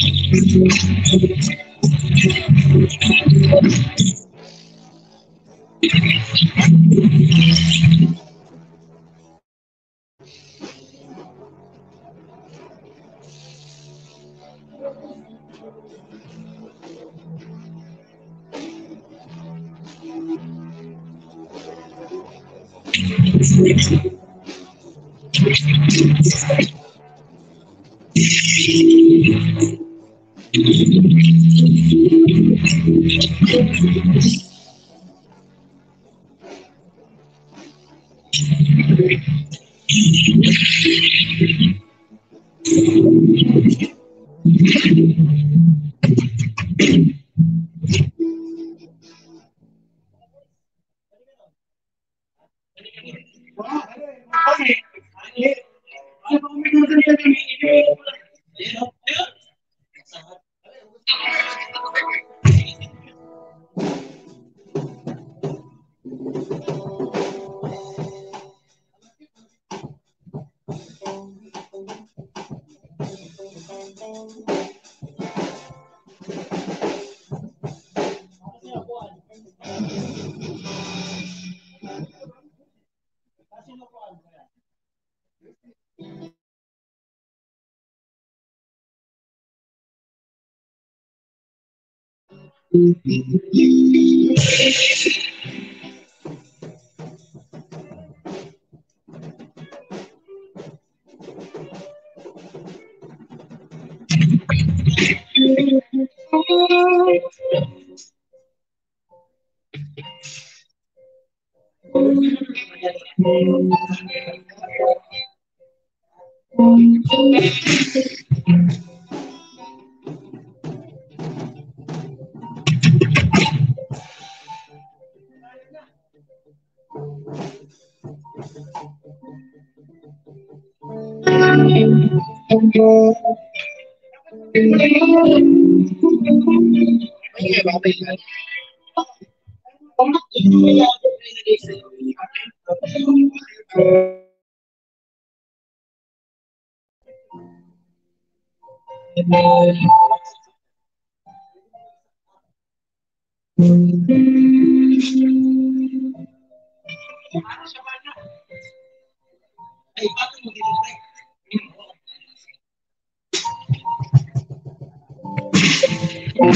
Thank you. అలాగే ఆ బొమ్మ గురించి నేను మీకు ఇదే చెప్పాలి Ay, bakit mo ginagawa? All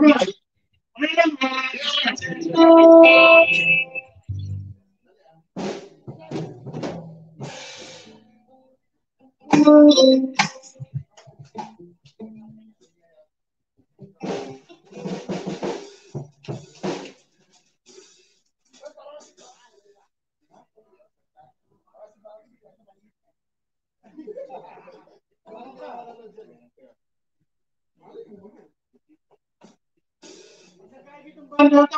right.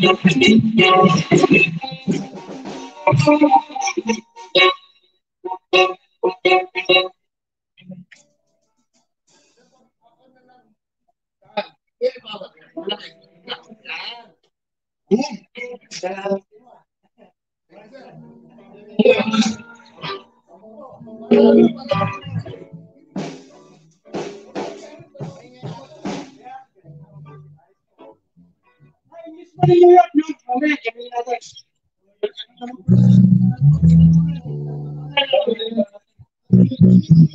Thank you.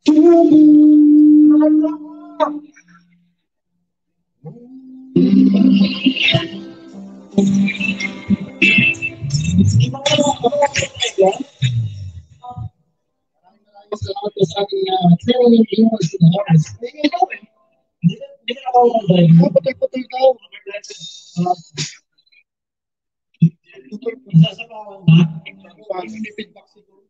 Salamat po sa ating uh, training viewers in the hours. Hindi ka ka nakawala ba? Putoy-putoy ka. Feedback siguro.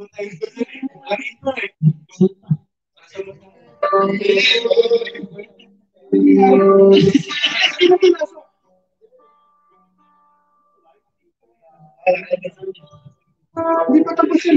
Oh, kota Mesir.